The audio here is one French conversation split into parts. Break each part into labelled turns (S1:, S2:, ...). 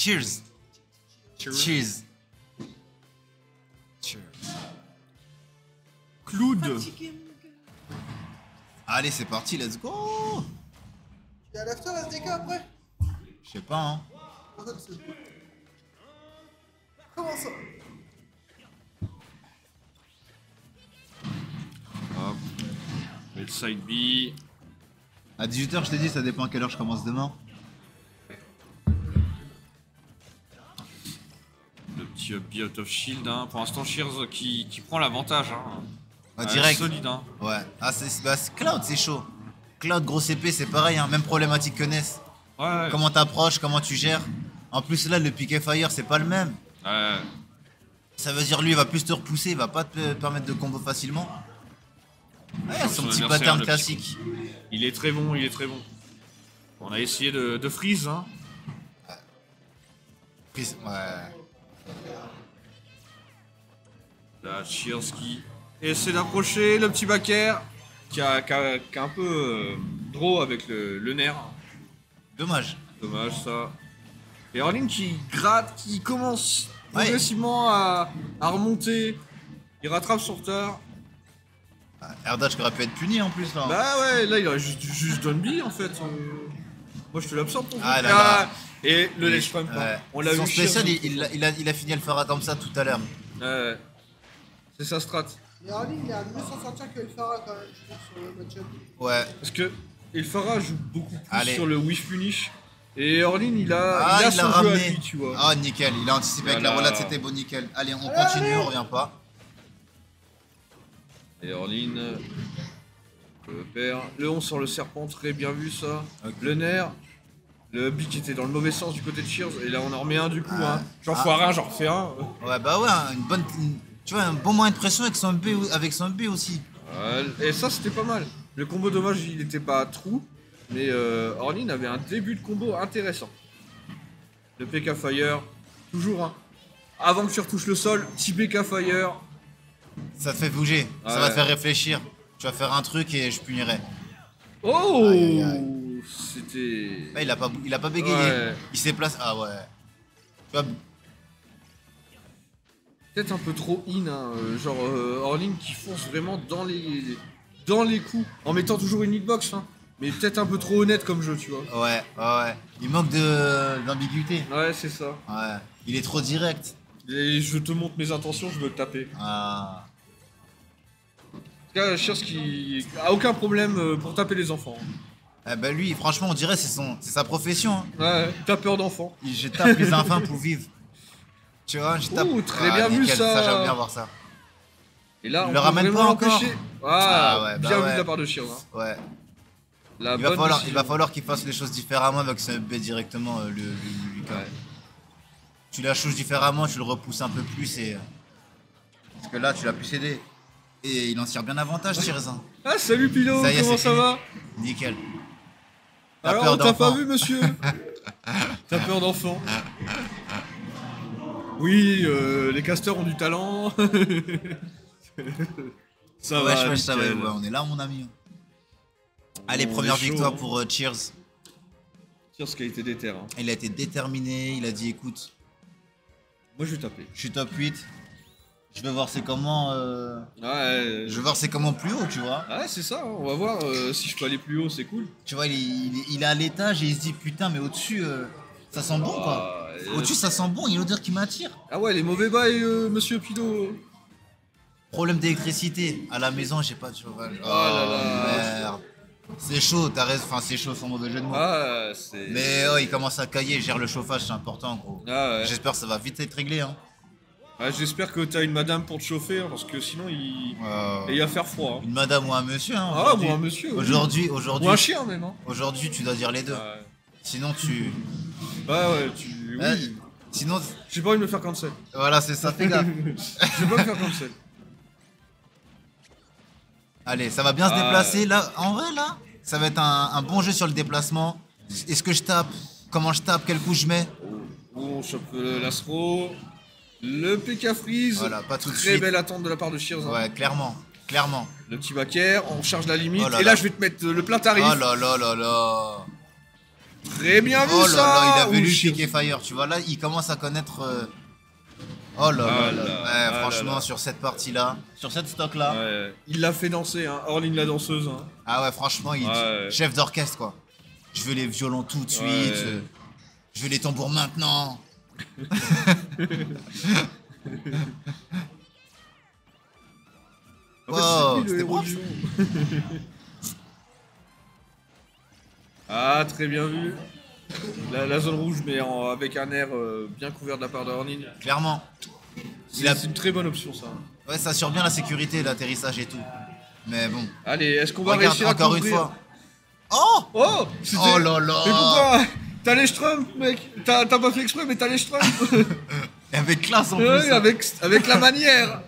S1: Cheers. Cheers. Cheers.
S2: Cloud.
S1: Allez, c'est parti, let's go.
S3: Il y a l'after SDK après
S1: Je sais pas, hein.
S3: Comment ça?
S2: Hop. Le side B.
S1: À 18h, je t'ai dit, ça dépend à quelle heure je commence demain.
S2: Out of shield. Hein. Pour l'instant, Shears qui, qui prend l'avantage. Hein.
S1: Ah,
S2: Euh,
S1: direct.
S2: solide. Hein.
S1: Ouais. Ah, c'est bah, c'est- Cloud, c'est chaud. Cloud, grosse épée, c'est pareil, hein. même problématique que Ness.
S2: Ouais, ouais.
S1: Comment t'approches, comment tu gères. En plus, là, le and fire, c'est pas le même.
S2: Ouais.
S1: Ça veut dire, lui, il va plus te repousser, il va pas te permettre de combo facilement. Ouais, son petit pattern
S2: petit
S1: classique.
S2: Il est très bon, il est très bon. On a essayé de, de freeze. Hein.
S1: Prise- Ouais.
S2: Shears qui essaie d'approcher le petit backer qui a, qui a- qui a un peu euh, draw avec le, le nerf.
S1: Dommage.
S2: Dommage ça. Et Orlin qui gratte, qui commence
S1: Ouais.
S2: progressivement à, à remonter. Il rattrape son retard.
S1: Erdach qui aurait pu être puni en plus là.
S2: Bah ouais, là il aurait juste, juste en fait. Euh, Moi je te l'absorbe pour
S1: Ah là.
S2: Et le
S1: Il-
S2: ledge hein. On l'a
S1: Son
S2: vu
S1: spécial, il, il a, il, a, il a fini Alphara comme ça tout à l'heure.
S2: Ouais. C'est sa strat.
S3: Mais Arling, il a mieux s'en sortir que Elfara quand même, je pense, sur le match-up.
S1: Ouais.
S2: Parce que Elfara joue beaucoup plus
S1: Allez.
S2: sur le whiff punish. Et Orlin il a,
S1: Ah,
S2: il a son jeu à lui, tu vois.
S1: Ah, nickel. Il a anticipé avec la relate, c'était beau, nickel. Allez, on
S3: Allez,
S1: continue,
S3: allez.
S1: on revient pas.
S2: Et Orlin. Le père. Le 11 sur le serpent, très bien vu ça.
S1: Ok.
S2: Le nerf. Le qui était dans le mauvais sens du côté de Shears. Et là on en remet un du coup.
S1: Ah.
S2: Hein. J'en
S1: Ah.
S2: foire un, j'en refais un.
S1: Ouais, bah ouais, une bonne. une- tu vois, un bon moyen de pression avec son B, avec son B aussi.
S2: Euh, et ça c'était pas mal. Le combo dommage il était pas trou. Mais euh, Orlin avait un début de combo intéressant. Le PK Fire. Toujours un. Avant que tu retouches le sol, petit PK Fire.
S1: Ça te fait bouger, ça va te faire réfléchir. Tu vas faire un truc et je punirai.
S2: Oh
S1: Aïe, aïe,
S2: C'était.
S1: Ah, il, a pas, il a pas bégayé.
S2: Ouais.
S1: Il s'est placé. Ah ouais. Tu vois,
S2: Peut-être un peu trop in, hein, euh, genre euh, Orlin qui fonce vraiment dans les dans les coups, en mettant toujours une hitbox, hein, mais peut-être un peu trop honnête comme jeu, tu vois.
S1: ouais, ouais. Il manque de- d'ambiguïté.
S2: Ouais, c'est ça.
S1: Ouais. Il est trop direct.
S2: Et je te montre mes intentions, je veux te taper.
S1: Ah.
S2: En tout cas, Shears qui a aucun problème euh, pour taper les enfants. hein.
S1: Eh ben lui, franchement, on dirait c'est son, c'est sa profession. hein.
S2: Ouais, tapeur d'enfants.
S1: Il- Je tape les enfants pour vivre. Tu vois, je tape.
S2: Ouh, très bien vu, ça.
S1: j'aime bien voir ça.
S2: Et là,
S1: Il
S2: on
S1: le
S2: peut
S1: ramène
S2: vraiment
S1: pas encore
S2: l'empêcher. Ah,
S1: Ah ouais, bah
S2: bien vu
S1: ouais.
S2: de la part de Shears. hein.
S1: Ouais.
S2: La
S1: Il va,
S2: bonne
S1: falloir, il
S2: décision.
S1: va falloir qu'il fasse les choses différemment avec ce B directement, euh, le, le, le Lucas.
S2: Ouais.
S1: Tu la choses différemment, tu le repousses un peu plus et. euh, Parce que là, tu l'as pu céder. Et il en tire bien avantage, Tirzin.
S2: Ah, salut Pilo,
S1: Ça y est,
S2: comment
S1: c'est
S2: ça
S1: fini.
S2: va?
S1: Nickel.
S2: Alors, on t'a pas vu, monsieur T'as peur d'enfant Oui, euh, les casteurs ont du talent. ça
S1: Ouais,
S2: va,
S1: ouais, ça va,
S2: nickel.
S1: ouais, on est là, mon ami. Allez,
S2: On
S1: première
S2: chaud,
S1: victoire
S2: hein.
S1: pour euh, Cheers.
S2: Ce qui a été déter. Hein.
S1: Il a été déterminé, il a dit écoute,
S2: Moi, je vais taper.
S1: je suis top 8. Je vais voir c'est comment. euh,
S2: Ouais,
S1: Je vais voir c'est comment plus haut, tu vois.
S2: ouais c'est ça. On va voir euh, si je peux aller plus haut, c'est cool.
S1: Tu vois, il est, il est- il est à l'étage et il se dit putain, mais au-dessus, euh, ça sent bon quoi.
S2: Ah,
S1: Au-dessus, ça sent bon, il y a l'odeur qui m'attire.
S2: Ah ouais, les mauvais bails, euh, monsieur Pilo.
S1: Problème d'électricité. À la maison, j'ai pas de chauffage. Oh,
S2: là là.
S1: merde. C'est chaud, t'as raison. Enfin, c'est chaud sans mauvais jeu de mots.
S2: Ah, c'est.
S1: Mais oh, il commence à cailler, gère le chauffage, c'est important gros.
S2: Ah ouais.
S1: J'espère que ça va vite être réglé. Hein.
S2: Ah, J'espère que t'as une madame pour te chauffer, hein, parce que sinon, il,
S1: Euh,
S2: il va faire froid. hein.
S1: Une madame ou un monsieur. Hein,
S2: Ah,
S1: aujourd'hui.
S2: ou un monsieur. oui.
S1: Aujourd'hui,
S2: Ou un
S1: aujourd'hui,
S2: chien, même. Hein.
S1: aujourd'hui, tu dois dire les deux.
S2: Ouais.
S1: Sinon, tu.
S2: Bah ouais, tu. Oui.
S1: Hein, Sinon,
S2: J'ai pas envie de me faire cancel.
S1: voilà, c'est ça, fais gaffe.
S2: Je vais pas me faire cancel.
S1: Allez, ça va bien se
S2: Ah.
S1: déplacer. Là, en vrai, là, ça va être un, un bon jeu sur le déplacement. Est-ce que je tape? Comment je tape? Quel coup je mets?
S2: Bon, on chope euh, l'astro. Le PK freeze.
S1: Voilà, pas tout de
S2: Très
S1: suite.
S2: belle attente de la part de Shears. hein.
S1: Ouais, clairement. Clairement.
S2: Le petit backer, on charge la limite.
S1: Oh là
S2: et là,
S1: là.
S2: je vais te mettre le plein tarif.
S1: Oh là là là là
S2: Très bien vu
S1: Oh là
S2: ça
S1: là, il avait
S2: Ouh,
S1: lu
S2: Shears.
S1: Pick et Fire, tu vois, là, il commence à connaître... euh, Oh là
S2: Ah
S1: là
S2: là,
S1: là.
S2: ah
S1: Ouais,
S2: là
S1: franchement,
S2: là.
S1: sur cette partie-là, sur cette stock-là,
S2: Ouais, il l'a fait danser, hein. Orline la danseuse. Hein.
S1: ah ouais, franchement, il
S2: Ouais.
S1: chef d'orchestre, quoi. Je veux les violons tout de suite,
S2: Ouais.
S1: euh, je veux les tambours maintenant. Wow, c'était
S2: jeu. ah, très bien vu. La, la zone rouge, mais en- avec un air euh, bien couvert de la part de.
S1: Clairement.
S2: C'est
S1: Il a-
S2: c'est une très bonne option, ça.
S1: Ouais, ça assure bien la sécurité, l'atterrissage et tout. Mais bon,
S2: Allez, est-ce qu'on va
S1: regarde
S2: réussir à
S1: encore une
S2: couvrir
S1: fois. Oh
S2: Oh c'était-
S1: Oh là là
S2: Mais pourquoi T'as les Strump, mec T'as pas fait exprès, mais t'as les Strump
S1: Et Avec classe en plus.
S2: Ouais,
S1: hein.
S2: avec, avec la manière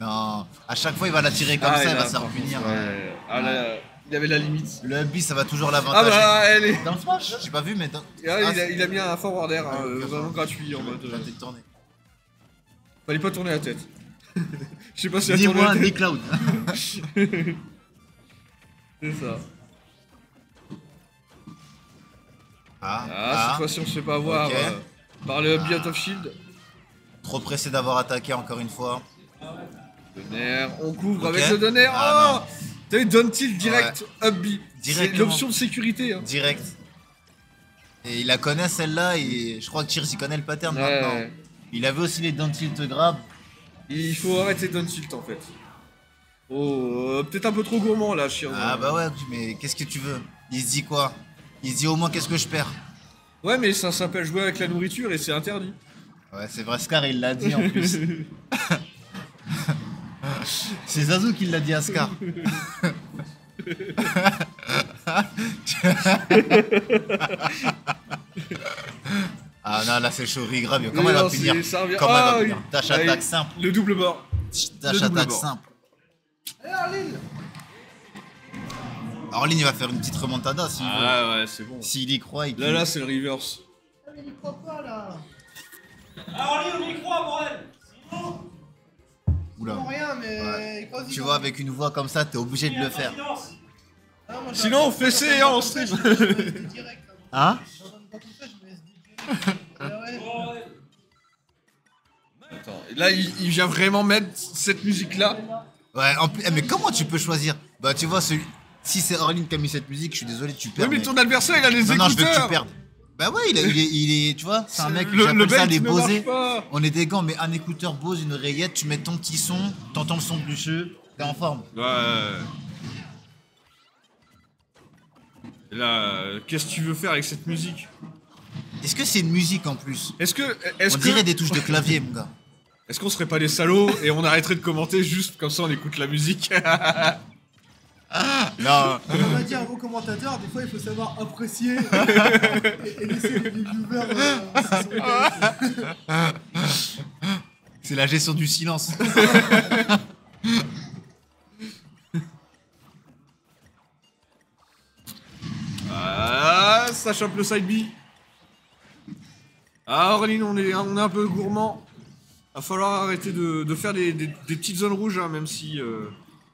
S1: Non, à chaque fois il va la tirer comme
S2: Ah,
S1: ça, il va se
S2: contre, ouais. Ah là, il avait la limite.
S1: Le bis, ça va toujours
S2: Ah
S1: l'avantager.
S2: bah, elle est...
S1: Dans le smash J'ai pas vu, mais dans...
S2: Ah,
S1: Ah,
S2: il, a,
S1: c'est-
S2: il a mis un forward air, hein,
S1: Ah,
S2: euh, vraiment gratuit, en mode... Euh, fallait pas tourner la tête. Je sais pas si elle tourné
S1: Ni moi, ni Cloud.
S2: C'est ça.
S1: Ah,
S2: Ah,
S1: ah,
S2: cette fois-ci, on se fait pas avoir
S1: Ok.
S2: euh, par le Beat of Shield.
S1: trop pressé d'avoir attaqué encore une fois.
S2: Donner, on couvre avec le donner.
S1: Ah,
S2: oh T'as eu down tilt direct, up B. C'est l'option de sécurité. Hein.
S1: Direct. Et il la connaît celle-là et je crois que Cheers il connaît le pattern
S2: Ouais.
S1: maintenant. Il avait aussi les down tilt grab.
S2: Il faut arrêter down tilt en fait. Oh, euh, peut-être un peu trop gourmand là, Shears.
S1: Ah bah ouais, mais qu'est-ce que tu veux? Il se dit quoi? Il se dit au moins qu'est-ce que je perds
S2: Ouais, mais ça s'appelle jouer avec la nourriture et c'est interdit.
S1: Ouais, c'est vrai, Scar il l'a dit en plus. c'est Zazu qui l'a dit à Scar. ah non, là c'est chaud, grave. Comment elle va
S2: c'est- ça revient-
S1: Comment elle
S2: Ah,
S1: va punir Dash
S2: Ah,
S1: attaque simple.
S2: Le double bord. Double
S1: attaque
S2: bord.
S1: simple.
S3: Allez, Arline
S1: Orline il va faire une petite remontada s'il veut.
S2: Ah ouais, c'est bon.
S1: S'il y croit, il
S2: Là, là, c'est le reverse.
S3: Ah, mais il croit pas là
S4: Alors, on y croit, bordel Sinon,
S1: Oula.
S3: Non, rien, mais.
S1: Ouais.
S3: quand il
S1: Tu vois, avec une voix comme ça, t'es obligé de
S4: y
S1: le faire.
S3: Ah, moi,
S2: Sinon, on fait C
S3: j'en-
S2: en
S3: j'en-
S2: stream.
S3: Direct.
S1: Hein
S3: J'en donne pas tout ça, je me laisse direct. Ah ouais.
S4: Bordel.
S2: Attends, et là, il, il vient vraiment mettre cette musique-là.
S1: Ouais, en plus, eh, mais comment tu peux choisir? Bah, tu vois, celui... si c'est Orline qui a mis cette musique, je suis désolé, tu
S2: Oui,
S1: perds.
S2: mais
S1: mais-
S2: ton adversaire, il a les
S1: Non, non, je veux que
S2: écouteurs.
S1: tu perdes. Bah ouais, il, est- il est, il est- tu vois, c'est un mec,
S2: Le- le
S1: j'appelle ça les
S2: ne marche
S1: Bosé.
S2: pas.
S1: On est des gants, mais un écouteur Bose, une oreillette, tu mets ton petit son, t'entends le son du jeu, t'es en forme.
S2: Ouais. Là, qu'est-ce que tu veux faire avec cette musique?
S1: Est-ce que c'est une musique en plus?
S2: Est-ce que, est-ce
S1: On
S2: que,
S1: dirait des touches de clavier, mon gars.
S2: est-ce qu'on serait pas des salauds et on arrêterait de commenter juste comme ça on écoute la musique?
S1: Non.
S3: On a dit un gros commentateur, des fois il faut savoir apprécier et, et laisser les viewers. euh.
S1: C'est la gestion du silence.
S2: Ah, ça chope le side B. Ah, Orline, on est, on est un peu gourmand. Va falloir arrêter de, de faire des, des- des petites zones rouges, hein, même si, euh,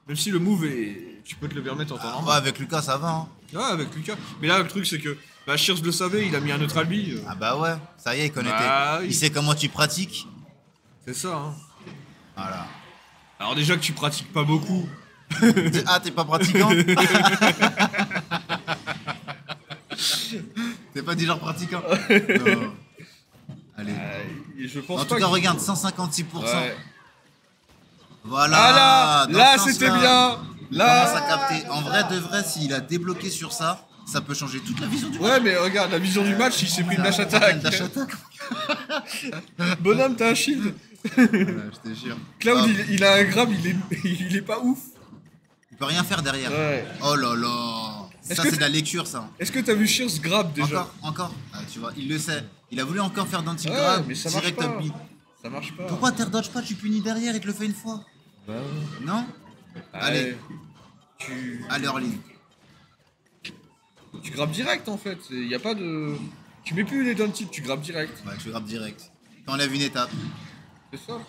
S2: même si le move est, tu peux te le permettre en temps
S1: Ouais,
S2: normal.
S1: avec Lucas, ça va. Hein.
S2: Ouais, avec Lucas. Mais là, le truc, c'est que bah, Shears le savait, il a mis un neutral B. euh,
S1: Ah bah ouais, ça y est, il connaît. tes-
S2: Bah oui.
S1: Il sait comment tu pratiques.
S2: c'est ça. Hein.
S1: Voilà.
S2: Alors, déjà que tu pratiques pas beaucoup.
S1: Ah, t'es pas pratiquant T'es pas du genre pratiquant Non. Allez.
S2: euh, et je pense
S1: En
S2: pas
S1: tout cas, regarde, 156%.
S2: Ouais.
S1: Voilà.
S2: Ah là,
S1: dans
S2: là,
S1: ce
S2: c'était
S1: sens-là,
S2: bien.
S1: Il commence à
S2: Là.
S1: capter. En vrai, de vrai, s'il a débloqué sur ça, ça peut changer toute la vision du
S2: Ouais, mais regarde, la vision du match, il s'est pris une dash attack.
S1: Dash attack.
S2: Bonhomme, t'as un shield.
S1: Je te jure.
S2: Cloud,
S1: Ah,
S2: il, il a un grab, il est, il est pas ouf.
S1: il peut rien faire derrière.
S2: Ouais.
S1: Oh là là.
S2: Est-ce
S1: Ça,
S2: que
S1: c'est de la lecture, ça.
S2: Est-ce que t'as vu Shears grab déjà
S1: Encore, encore. Ah, tu vois, il le sait. Il a voulu encore faire d'un petit
S2: Ouais,
S1: grab,
S2: mais ça marche
S1: direct
S2: pas.
S1: up beat.
S2: Ça marche pas.
S1: Pourquoi t'es dodge pas, tu punis derrière et te le fais une fois Non Allez.
S2: Tu,
S1: Allez, Orly.
S2: tu grabbes direct en fait. Il y a pas de. Tu mets plus les down tilt, tu grabbes direct.
S1: Ouais, tu grappes direct. T'enlèves une étape.
S2: C'est ça.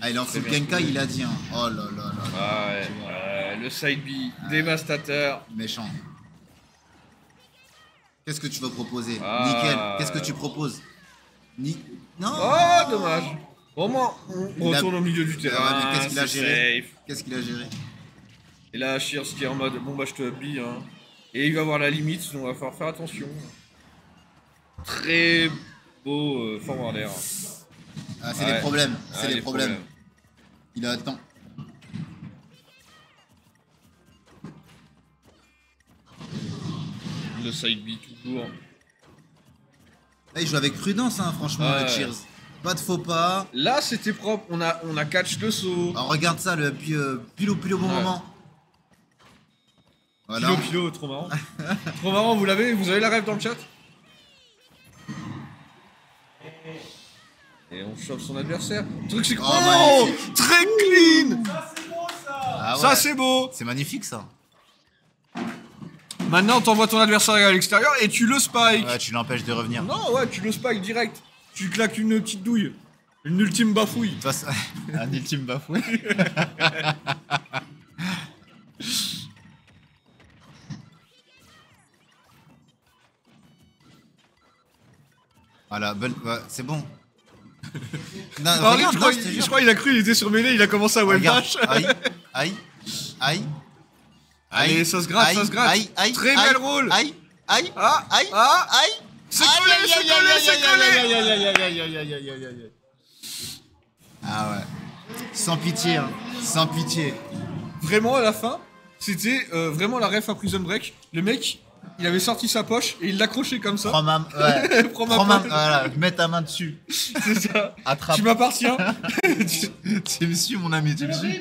S1: Ah, il en full Genka, il a dit. Hein. Oh là là là.
S2: Ah ouais, le side B, dévastateur.
S1: Méchant. Qu'est-ce que tu vas proposer?
S2: Ah.
S1: Nickel. Qu'est-ce que tu proposes? Ni... Non
S2: Oh, dommage. Au moins, on
S1: Il a-
S2: retourne au milieu du terrain.
S1: Ouais, mais qu'est-ce qu'il a géré. Qu'est-ce qu'il a géré
S2: Et là, Shears qui est en mode bon bah je te habille. Hein. Et il va voir la limite, donc on va falloir faire attention. Très beau euh, forwarder.
S1: Ah, c'est
S2: Ouais.
S1: des problèmes.
S2: Ah,
S1: C'est des
S2: les
S1: problèmes. Il a attend.
S2: Le side B toujours.
S1: Là, il joue avec prudence, hein, franchement,
S2: Ouais.
S1: le Cheers. Pas de faux pas.
S2: Là, c'était propre. On a, on a catch le saut.
S1: Alors, regarde ça, le puis, euh, pile au pile au bon
S2: Ouais.
S1: moment. Voilà.
S2: Pilo pilo, trop marrant. trop marrant, vous l'avez Vous avez la rêve dans le chat? Et on chope son adversaire. Le truc c'est que...
S1: Oh,
S2: Oh. Très clean
S4: Ça, c'est beau, ça
S1: Ah ouais.
S2: Ça c'est beau
S1: C'est magnifique ça.
S2: Maintenant t'envoies ton adversaire à l'extérieur et tu le spike
S1: Ouais, tu l'empêches de revenir.
S2: Non ouais tu le spike direct Tu claques une petite douille Une ultime bafouille
S1: toute façon, un ultime bafoué. Voilà, bonne- ouais, c'est bon. Non,
S2: Ah,
S1: regarde,
S2: je, crois,
S1: non, je te
S2: je
S1: jure.
S2: crois il a cru il était sur mêlée, il a commencé à web
S1: aïe, aïe, aïe,
S2: Allez, ça se gratte,
S1: aïe,
S2: ça se gratte.
S1: Aïe, aïe,
S2: Très
S1: aïe,
S2: belle roll.
S1: Aïe, aïe,
S2: Ah
S1: aïe,
S2: Ah
S1: aïe. Ah ouais. Sans pitié. Sans pitié.
S2: Vraiment, à la fin, c'était vraiment la ref à Prison Break. Le mec, il avait sorti sa poche et il l'accrochait comme ça.
S1: Prends ma, ouais. Mets ta main dessus.
S2: C'est ça.
S1: Attrape.
S2: Tu m'appartiens.
S1: tu, tu me suis, mon ami, tu me suis.